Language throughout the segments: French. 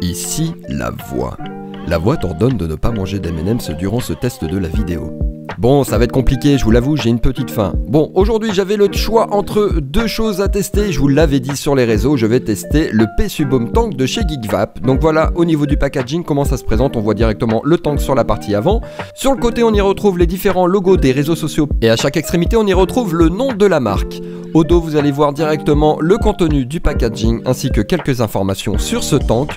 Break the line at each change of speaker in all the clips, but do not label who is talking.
Ici, la voix. La voix t'ordonne de ne pas manger d'M&M's durant ce test de la vidéo. Bon, ça va être compliqué, je vous l'avoue, j'ai une petite faim. Bon, aujourd'hui j'avais le choix entre deux choses à tester, je vous l'avais dit sur les réseaux, je vais tester le P-Subom Tank de chez Geekvap. Donc voilà, au niveau du packaging, comment ça se présente, on voit directement le tank sur la partie avant. Sur le côté, on y retrouve les différents logos des réseaux sociaux et à chaque extrémité, on y retrouve le nom de la marque. Au dos, vous allez voir directement le contenu du packaging ainsi que quelques informations sur ce tank.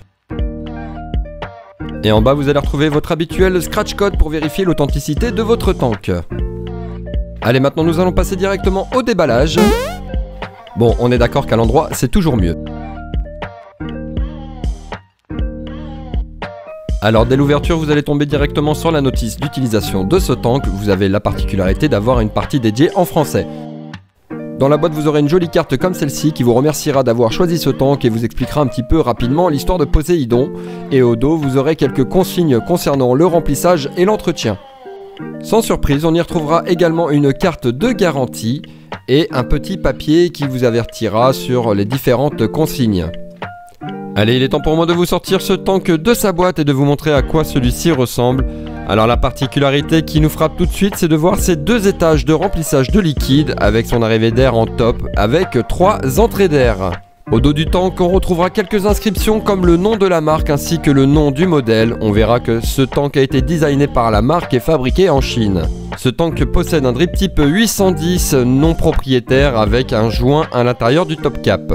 Et en bas, vous allez retrouver votre habituel scratch code pour vérifier l'authenticité de votre tank. Allez, maintenant nous allons passer directement au déballage. Bon, on est d'accord qu'à l'endroit, c'est toujours mieux. Alors dès l'ouverture, vous allez tomber directement sur la notice d'utilisation de ce tank. Vous avez la particularité d'avoir une partie dédiée en français. Dans la boîte, vous aurez une jolie carte comme celle-ci qui vous remerciera d'avoir choisi ce tank et vous expliquera un petit peu rapidement l'histoire de Poséidon. Et au dos, vous aurez quelques consignes concernant le remplissage et l'entretien. Sans surprise, on y retrouvera également une carte de garantie et un petit papier qui vous avertira sur les différentes consignes. Allez, il est temps pour moi de vous sortir ce tank de sa boîte et de vous montrer à quoi celui-ci ressemble. Alors la particularité qui nous frappe tout de suite, c'est de voir ces deux étages de remplissage de liquide avec son arrivée d'air en top, avec trois entrées d'air. Au dos du tank, on retrouvera quelques inscriptions comme le nom de la marque ainsi que le nom du modèle. On verra que ce tank a été designé par la marque et fabriqué en Chine. Ce tank possède un drip type 810 non propriétaire avec un joint à l'intérieur du top cap.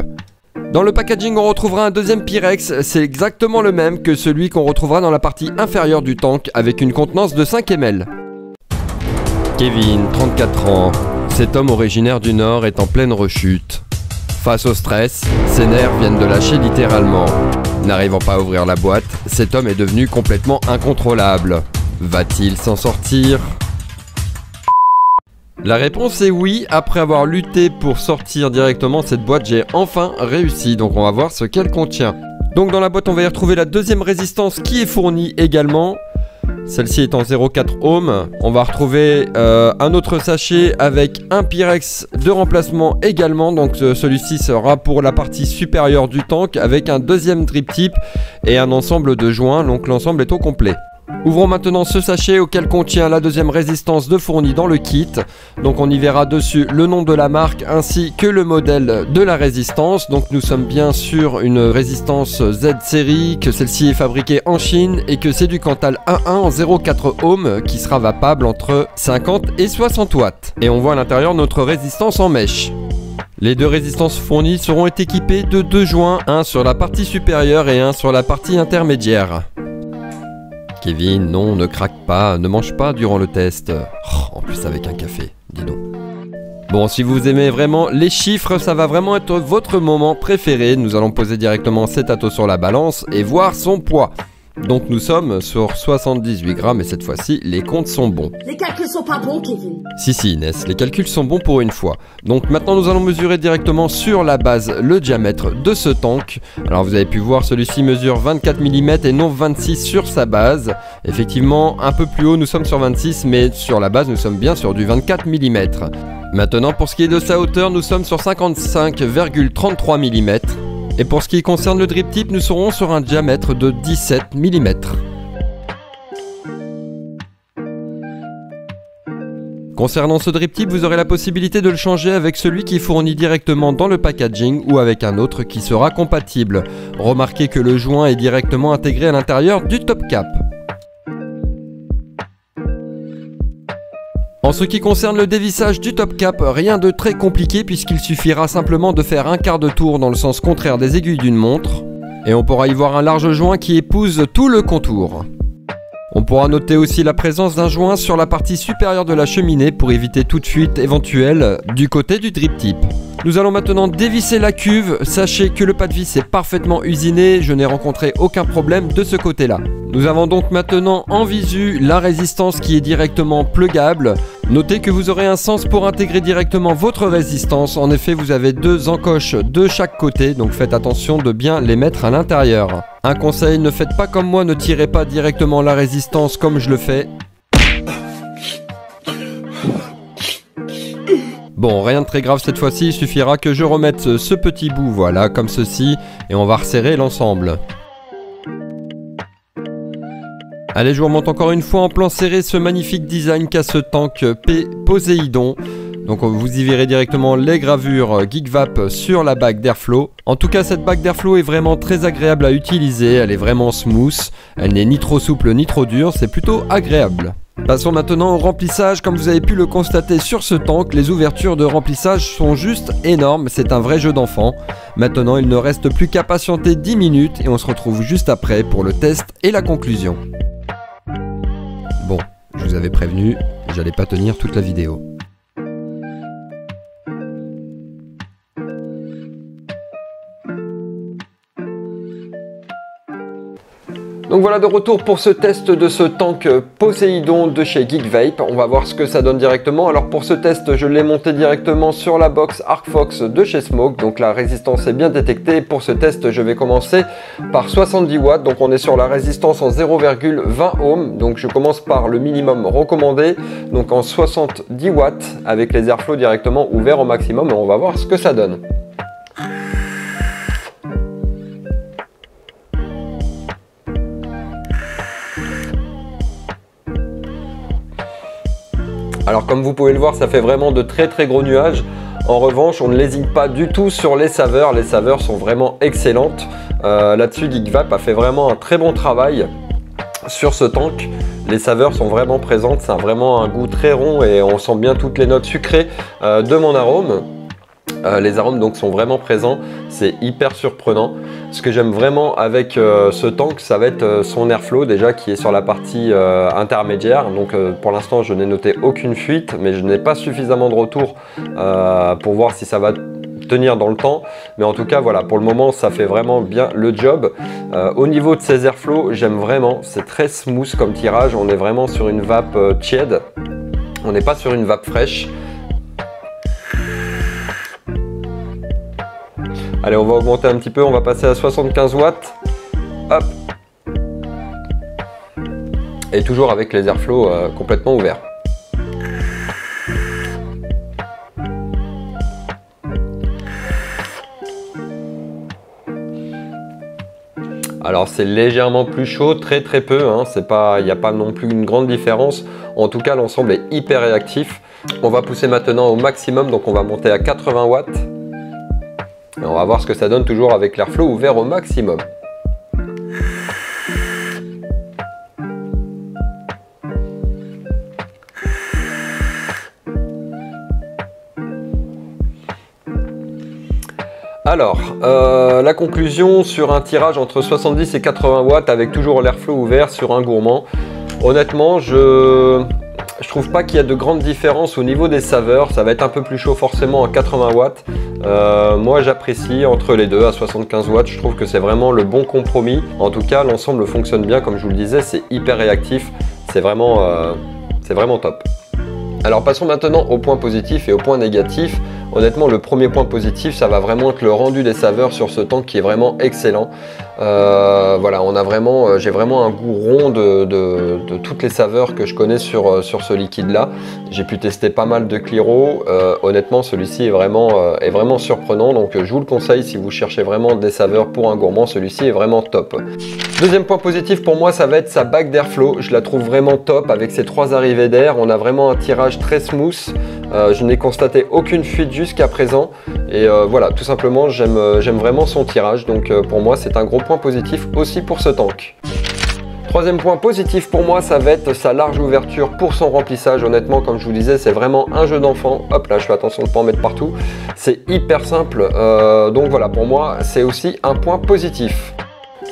Dans le packaging, on retrouvera un deuxième Pyrex, c'est exactement le même que celui qu'on retrouvera dans la partie inférieure du tank avec une contenance de 5 ml. Kevin, 34 ans, cet homme originaire du Nord est en pleine rechute. Face au stress, ses nerfs viennent de lâcher littéralement. N'arrivant pas à ouvrir la boîte, cet homme est devenu complètement incontrôlable. Va-t-il s'en sortir? La réponse est oui, après avoir lutté pour sortir directement cette boîte, j'ai enfin réussi, donc on va voir ce qu'elle contient. Donc dans la boîte on va y retrouver la deuxième résistance qui est fournie également. Celle-ci est en 0,4 ohm. On va retrouver euh, un autre sachet avec un Pyrex de remplacement également. Donc celui-ci sera pour la partie supérieure du tank avec un deuxième drip tip et un ensemble de joints. Donc l'ensemble est au complet. Ouvrons maintenant ce sachet auquel contient la deuxième résistance de fournie dans le kit. Donc on y verra dessus le nom de la marque ainsi que le modèle de la résistance. Donc nous sommes bien sur une résistance Z série, que celle-ci est fabriquée en Chine et que c'est du Cantal 1.1 en 0,4 ohm qui sera vapable entre 50 et 60 watts. Et on voit à l'intérieur notre résistance en mèche. Les deux résistances fournies seront équipées de deux joints, un sur la partie supérieure et un sur la partie intermédiaire. Kevin, non, ne craque pas, ne mange pas durant le test. Oh, en plus avec un café, dis donc. Bon, si vous aimez vraiment les chiffres, ça va vraiment être votre moment préféré. Nous allons poser directement cet ato sur la balance et voir son poids. Donc nous sommes sur 78 grammes et cette fois-ci les comptes sont bons.
Les calculs sont pas bons Kevin
Si si Inès, les calculs sont bons pour une fois. Donc maintenant nous allons mesurer directement sur la base le diamètre de ce tank. Alors vous avez pu voir celui-ci mesure 24 mm et non 26 sur sa base. Effectivement un peu plus haut nous sommes sur 26 mais sur la base nous sommes bien sur du 24 mm. Maintenant pour ce qui est de sa hauteur nous sommes sur 55,33 mm. Et pour ce qui concerne le drip tip, nous serons sur un diamètre de 17 mm. Concernant ce drip tip, vous aurez la possibilité de le changer avec celui qui est fourni directement dans le packaging ou avec un autre qui sera compatible. Remarquez que le joint est directement intégré à l'intérieur du top cap. En ce qui concerne le dévissage du top cap, rien de très compliqué puisqu'il suffira simplement de faire un quart de tour dans le sens contraire des aiguilles d'une montre et on pourra y voir un large joint qui épouse tout le contour. On pourra noter aussi la présence d'un joint sur la partie supérieure de la cheminée pour éviter toute fuite éventuelle du côté du drip tip. Nous allons maintenant dévisser la cuve. Sachez que le pas de vis est parfaitement usiné. Je n'ai rencontré aucun problème de ce côté-là. Nous avons donc maintenant en visu la résistance qui est directement plugable. Notez que vous aurez un sens pour intégrer directement votre résistance. En effet, vous avez deux encoches de chaque côté, donc faites attention de bien les mettre à l'intérieur. Un conseil, ne faites pas comme moi, ne tirez pas directement la résistance comme je le fais. Bon, rien de très grave cette fois-ci, il suffira que je remette ce petit bout, voilà, comme ceci, et on va resserrer l'ensemble. Allez, je vous remonte encore une fois en plan serré ce magnifique design qu'a ce tank P Poséidon. Donc vous y verrez directement les gravures GeekVap sur la bague d'Airflow. En tout cas cette bague d'Airflow est vraiment très agréable à utiliser, elle est vraiment smooth, elle n'est ni trop souple ni trop dure, c'est plutôt agréable. Passons maintenant au remplissage, comme vous avez pu le constater sur ce tank, les ouvertures de remplissage sont juste énormes, c'est un vrai jeu d'enfant. Maintenant il ne reste plus qu'à patienter 10 minutes et on se retrouve juste après pour le test et la conclusion. Vous prévenu, j'allais pas tenir toute la vidéo. Donc voilà de retour pour ce test de ce tank Poséidon de chez GeekVape. On va voir ce que ça donne directement. Alors pour ce test, je l'ai monté directement sur la box ArcFox de chez Smoke. Donc la résistance est bien détectée. Pour ce test, je vais commencer par 70 watts. Donc on est sur la résistance en 0,20 ohms. Donc je commence par le minimum recommandé. Donc en 70 watts avec les airflows directement ouverts au maximum. On va voir ce que ça donne. Alors comme vous pouvez le voir, ça fait vraiment de très très gros nuages. En revanche, on ne lésine pas du tout sur les saveurs. Les saveurs sont vraiment excellentes. Euh, là-dessus, GeekVap a fait vraiment un très bon travail sur ce tank. Les saveurs sont vraiment présentes. C'est vraiment un goût très rond et on sent bien toutes les notes sucrées euh, de mon arôme. Euh, les arômes donc sont vraiment présents, c'est hyper surprenant. Ce que j'aime vraiment avec euh, ce tank, ça va être euh, son airflow déjà qui est sur la partie intermédiaire. Donc pour l'instant je n'ai noté aucune fuite, mais je n'ai pas suffisamment de retour pour voir si ça va tenir dans le temps. Mais en tout cas voilà, pour le moment ça fait vraiment bien le job. au niveau de ces airflows, j'aime vraiment, c'est très smooth comme tirage. On est vraiment sur une vape tiède, on n'est pas sur une vape fraîche. Allez, on va augmenter un petit peu, on va passer à 75 watts. Hop. Et toujours avec les airflows euh, complètement ouverts. Alors c'est légèrement plus chaud, très très peu, hein. il n'y a pas non plus une grande différence. En tout cas l'ensemble est hyper réactif. On va pousser maintenant au maximum, donc on va monter à 80 watts on va voir ce que ça donne toujours avec l'airflow ouvert au maximum. Alors, euh, la conclusion sur un tirage entre 70 et 80 watts avec toujours l'airflow ouvert sur un gourmand. Honnêtement, je je trouve pas qu'il y a de grandes différences au niveau des saveurs. Ça va être un peu plus chaud forcément à 80 watts. Euh, moi j'apprécie entre les deux à 75 watts. Je trouve que c'est vraiment le bon compromis. En tout cas l'ensemble fonctionne bien comme je vous le disais. C'est hyper réactif. C'est vraiment, euh, vraiment top. Alors passons maintenant au point positif et au point négatif. Honnêtement, le premier point positif, ça va vraiment être le rendu des saveurs sur ce tank qui est vraiment excellent. Euh, voilà, on a vraiment, euh, j'ai vraiment un goût rond de, toutes les saveurs que je connais sur, euh, sur ce liquide-là. J'ai pu tester pas mal de Cliro. honnêtement, celui-ci est vraiment, est vraiment surprenant. Donc, je vous le conseille si vous cherchez vraiment des saveurs pour un gourmand. Celui-ci est vraiment top. Deuxième point positif pour moi, ça va être sa bague d'airflow. Je la trouve vraiment top avec ses trois arrivées d'air. On a vraiment un tirage très smooth. Je n'ai constaté aucune fuite jusqu'à présent. Et voilà, tout simplement, j'aime vraiment son tirage. Donc, pour moi, c'est un gros point positif aussi pour ce tank. Troisième point positif pour moi, ça va être sa large ouverture pour son remplissage. Honnêtement, comme je vous disais, c'est vraiment un jeu d'enfant. Hop là, je fais attention de ne pas en mettre partout. C'est hyper simple. Euh, donc voilà, pour moi, c'est aussi un point positif.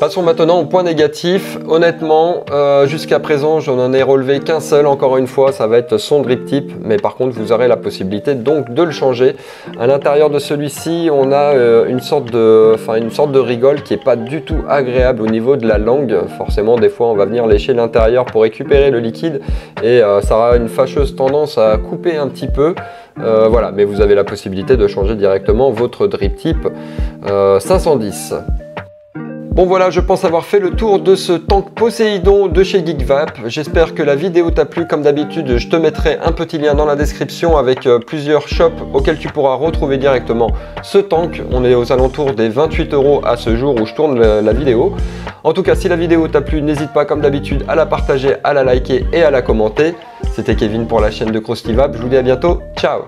Passons maintenant au point négatif. Honnêtement, euh, jusqu'à présent, je n'en ai relevé qu'un seul. Encore une fois, ça va être son drip tip. Mais par contre, vous aurez la possibilité donc de le changer. À l'intérieur de celui-ci, on a euh, une, sorte de, rigole qui n'est pas du tout agréable au niveau de la langue. Forcément, des fois, on va venir lécher l'intérieur pour récupérer le liquide. Et euh, ça aura une fâcheuse tendance à couper un petit peu. voilà, mais vous avez la possibilité de changer directement votre drip tip 510. Bon voilà, je pense avoir fait le tour de ce tank Poséidon de chez Geekvap. J'espère que la vidéo t'a plu. Comme d'habitude, je te mettrai un petit lien dans la description avec euh, plusieurs shops auxquels tu pourras retrouver directement ce tank. On est aux alentours des 28 euros à ce jour où je tourne la vidéo. En tout cas, si la vidéo t'a plu, n'hésite pas comme d'habitude à la partager, à la liker et à la commenter. C'était Kevin pour la chaîne de Krusty Je vous dis à bientôt. Ciao